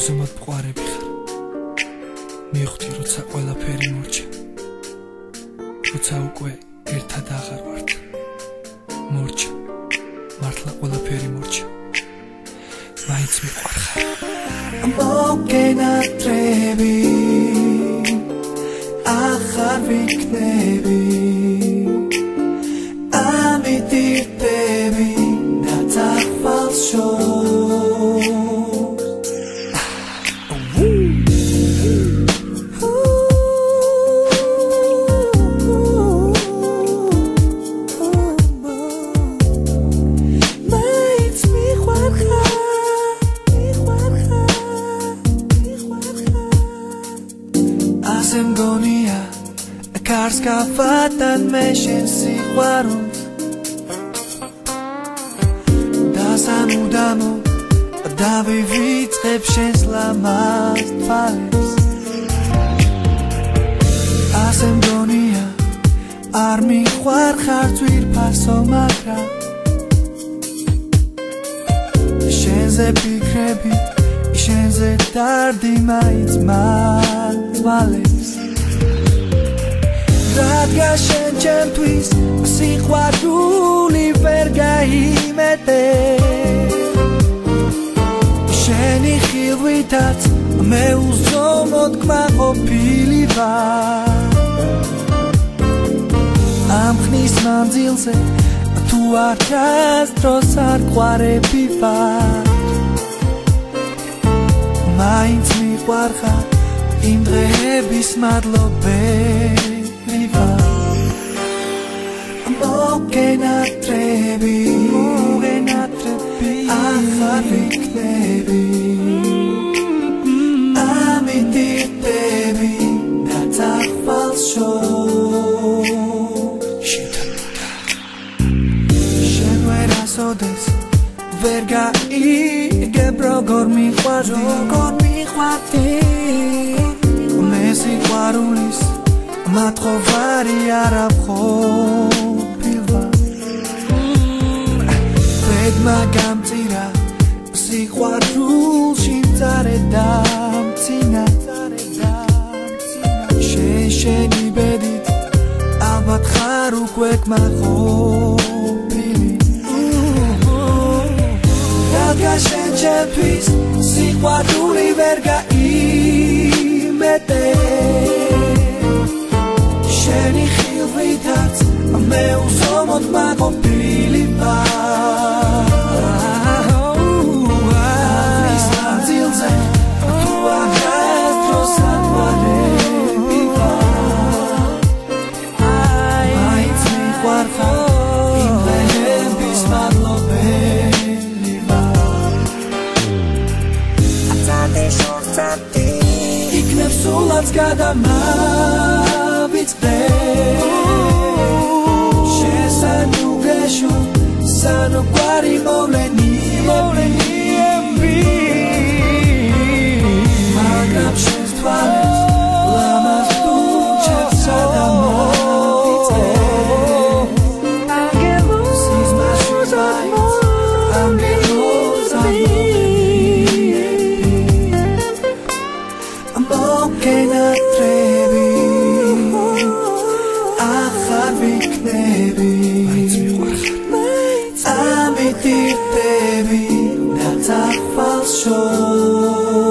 უზომოდ პყარები ხარ. მიხვდი როცა ყველაფერი მორჩა როცა უკვე ერთად აღარ ვართ. მორჩა მართლა ყველაფერი მორჩა მაინც მიყვარხარ. მოგენატრები ახარ ვიქნები კარს გავატან მე შენ სიყვარულს. და სამუდამო დავივიწყებ შენს ლამაზ თვალებს. ასე მგონია არ მიხვარ ხარ ძვირფასო მაგრამ შენზე ფიქრები შენზე დარდი მაინც მათვალებს რადგან შენ ჩემთვის სიყვარული ვერ გაიმეტე? შენი ხილვითაც მე უზომოდ კმაყოფილი ვარ ამ ხნის მანძილზე თუ არ ჩასდროს არ ყვარები ვარ მაინც მიყვარხარ იმ დღეების მადლობელი როგორ მიყვარდი? როგორ მიყვარდი? მე სიყვარულის მათხოვარი არა ვყოფილვა ბედმა გამწირა სიყვარულში მწარე და მცინა შენ შენი ბედით ალბათ ხარ უკვე კმაყოფილი ჩემთვის სიყვარული ვერ გაიმეტე 家的门。ახარ ვიქნები ამიტირდები და წახვალ შორს